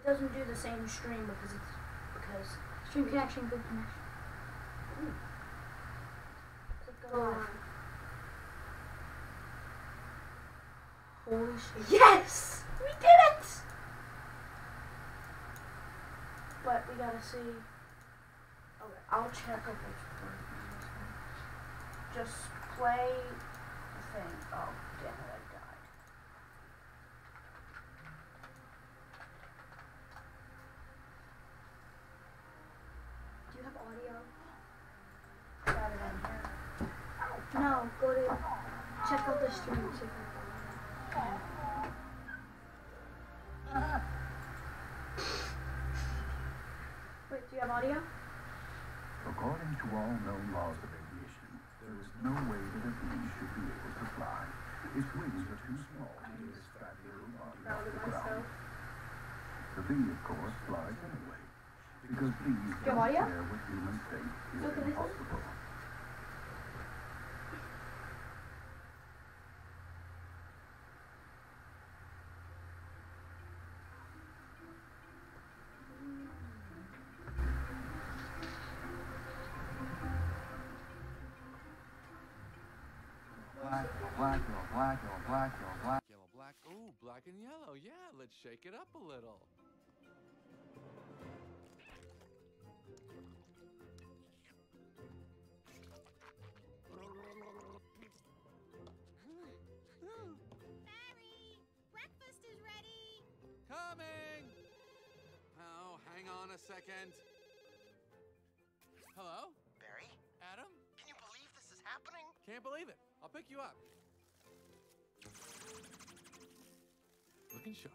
It doesn't do the same stream because it's because Stream connection, good connection. click Go go live. Holy shit. Yes, we did it. But we gotta see. Okay, I'll check if it's working. one. Just play the thing. Oh, damn it, I died. Do you have audio? Got it in here. No, go to check out the stream. See if I can- Wait, do you have audio? According to all known laws of aviation, there is no way that a bee should be able to fly. Its wings are too small to get its fat little body off the ground. The bee, of course, flies anyway, because bees don't care what humans think is impossible. Black, black, yellow, black, yellow, black, yellow, black. Yellow, black. Ooh, black and yellow. Yeah, let's shake it up a little. Barry, breakfast is ready. Coming! Oh, hang on a second. Hello? Barry, Adam? can you believe this is happening? Can't believe it. I'll pick you up. Looking sharp.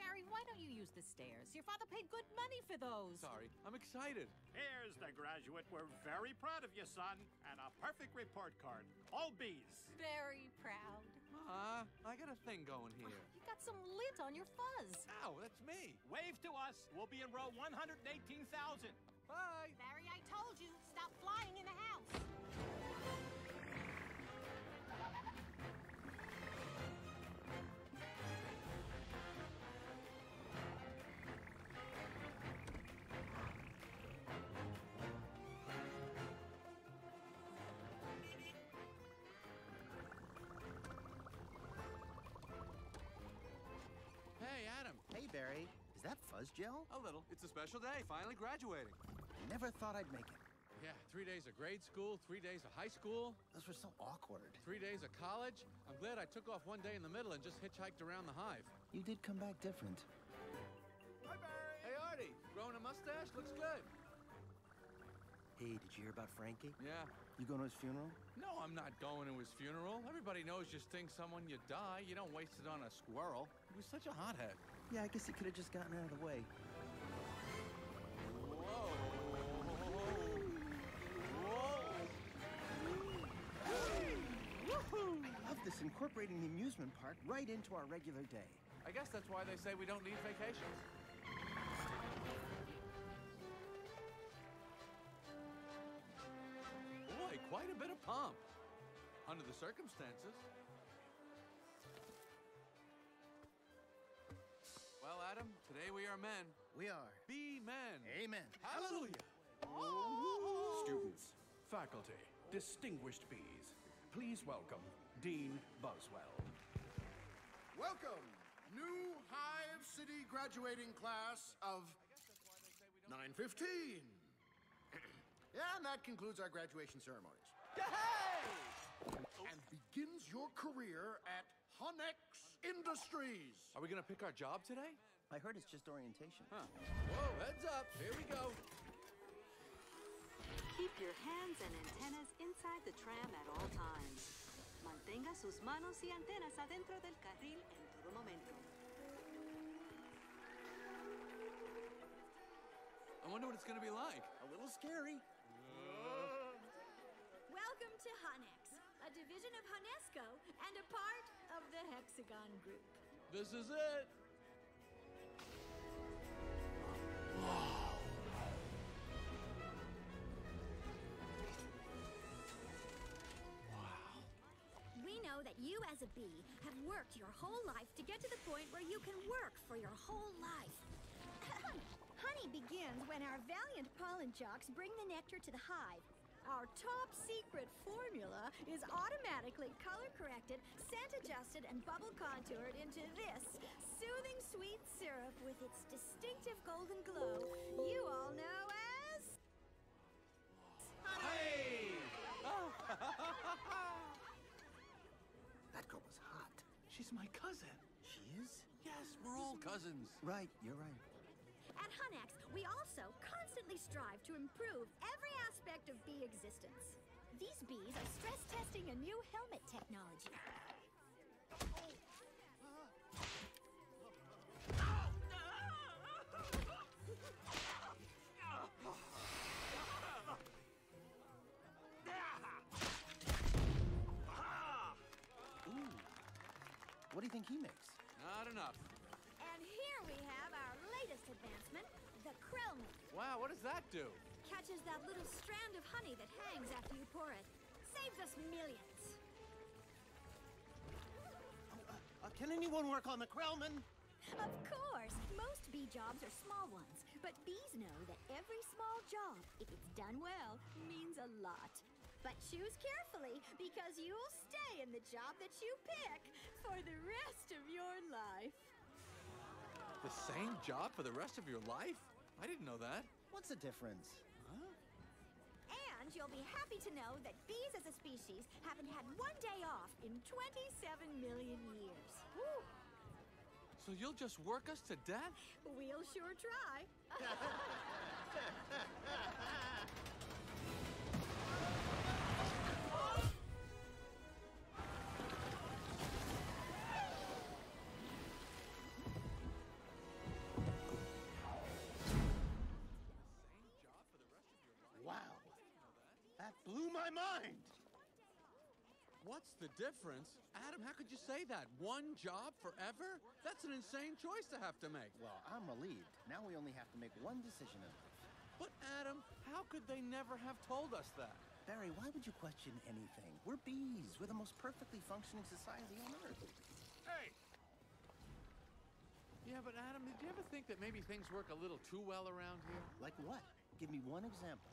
Barry, why don't you use the stairs? Your father paid good money for those. Sorry, I'm excited. Here's the graduate. We're very proud of you, son. And a perfect report card. All B's. Very proud. Ma, I got a thing going ah, here. You got some lint on your fuzz. Ow, that's me. Wave to us. We'll be in row 118,000. Bye. Barry, I told you, that fuzz gel? A little. It's a special day. Finally graduating. Never thought I'd make it. Yeah, three days of grade school, three days of high school, Those were so awkward. three days of college. I'm glad I took off one day in the middle and just hitchhiked around the hive. You did come back different. Hi, Barry. Hey, Artie. Growing a mustache? Looks good. Hey, did you hear about Frankie? Yeah. You going to his funeral? No, I'm not going to his funeral. Everybody knows you sting someone, you die. You don't waste it on a squirrel. He was such a hothead. Yeah, I guess he could have just gotten out of the way. I love this incorporating the amusement park right into our regular day. I guess that's why they say we don't need vacations. Boy, quite a bit of pomp. Under the circumstances. Adam, today we are men. We are. Be men. Amen. Hallelujah. Students, faculty, distinguished bees, please welcome Dean Buzzwell. Welcome, new Hive City graduating class of 915. yeah, and that concludes our graduation ceremonies. Yay! And begins your career at Honex Industries. Are we going to pick our job today? I heard it's just orientation. Huh. Whoa, heads up. Here we go. Keep your hands and antennas inside the tram at all times. Mantenga sus manos y antenas adentro del carril en todo momento. I wonder what it's going to be like. A little scary. Welcome to Honex, a division of Honesco and a part of the Hexagon Group. This is it. That you, as a bee, have worked your whole life to get to the point where you can work for your whole life. Honey begins when our valiant pollen jocks bring the nectar to the hive. Our top secret formula is automatically color corrected, scent adjusted, and bubble contoured into this soothing sweet syrup with its distinctive golden glow you all know as. Hey! She's my cousin. She is? Yes, we're all cousins. Right, you're right. At Honex, we also constantly strive to improve every aspect of bee existence. These bees are stress testing a new helmet technology. Do you think he makes? Not enough. And here we have our latest advancement, the Krellman. Wow, what does that do? Catches that little strand of honey that hangs after you pour it. Saves us millions. Uh, can anyone work on the Krellman? Of course, most bee jobs are small ones, but bees know that every small job, if it's done well, means a lot. But choose carefully, because you'll stay in the job that you pick for the rest of your life. The same job for the rest of your life? I didn't know that. What's the difference? And you'll be happy to know that bees as a species haven't had one day off in 27 million years. Whew. So you'll just work us to death? We'll sure try. blew my mind. What's the difference? Adam, how could you say that? One job forever? That's an insane choice to have to make. Well, I'm relieved. Now we only have to make one decision in life. But Adam, how could they never have told us that? Barry, why would you question anything? We're bees. We're the most perfectly functioning society on Earth. Hey, Yeah, but Adam, did you ever think that maybe things work a little too well around here? Like what? Give me one example.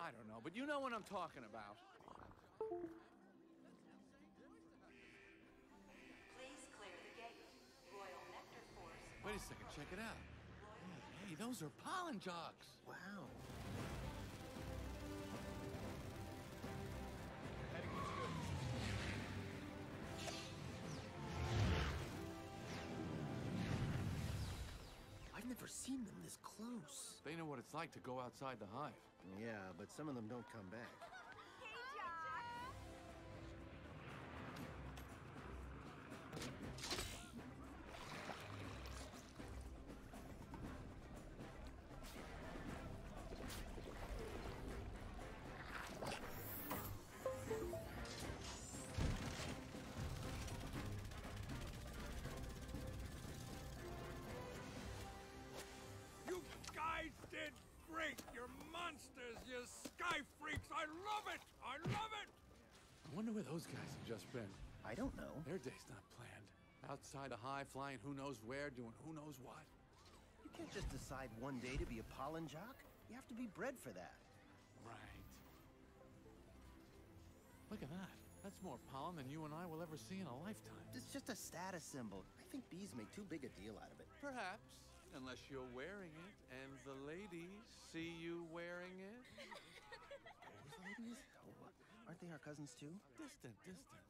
I don't know, but you know what I'm talking about. Please clear the gate. Royal Nectar Force. Wait a second, check it out. Hey, hey, those are pollen jocks. Wow. Seen them this close. They know what it's like to go outside the hive. Yeah, but some of them don't come back. Monsters. You sky freaks. I love it. I love it. I wonder where those guys have just been. I don't know. Their day's not planned. Outside a high, flying who knows where, doing who knows what. You can't just decide one day to be a pollen jock. You have to be bred for that. Right. Look at that. That's more pollen than you and I will ever see in a lifetime. It's just a status symbol. I think bees make too big a deal out of it. Perhaps, unless you're wearing it and the ladies see you wearing it. Those ladies? Oh, aren't they our cousins too? Distant, distant.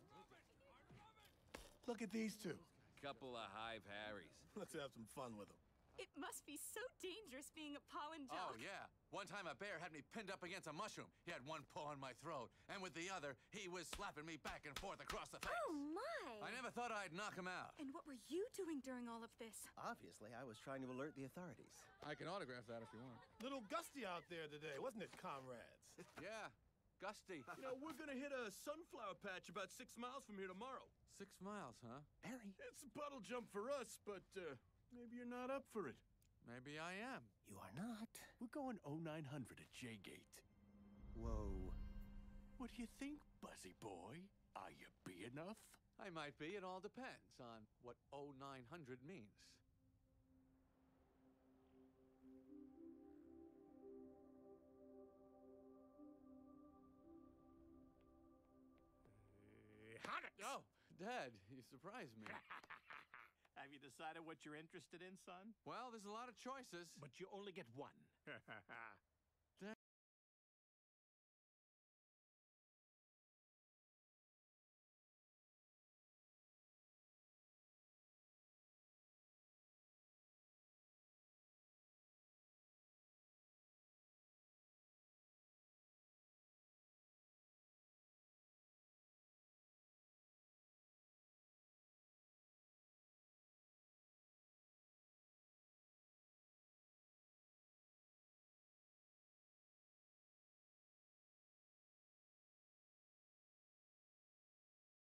Look at these two. Couple of hive Harrys. Let's have some fun with them. It must be so dangerous being a pollen jock. Oh, yeah. One time a bear had me pinned up against a mushroom. He had one paw on my throat, and with the other, he was slapping me back and forth across the face. Oh, my. I never thought I'd knock him out. And what were you doing during all of this? Obviously, I was trying to alert the authorities. I can autograph that if you want. Little gusty out there today, wasn't it, comrades? Yeah, gusty. You know, we're gonna hit a sunflower patch about six miles from here tomorrow. Six miles, huh? Barry. It's a puddle jump for us, but uh, maybe you're not up for it. Maybe I am. You are not. We're going 0900 at J Gate. Whoa. What do you think, Buzzy boy? Are you big enough? I might be. It all depends on what 0900 means. Honex! Oh, Dad, you surprised me. Have you decided what you're interested in, son? well, there's a lot of choices. But you only get one.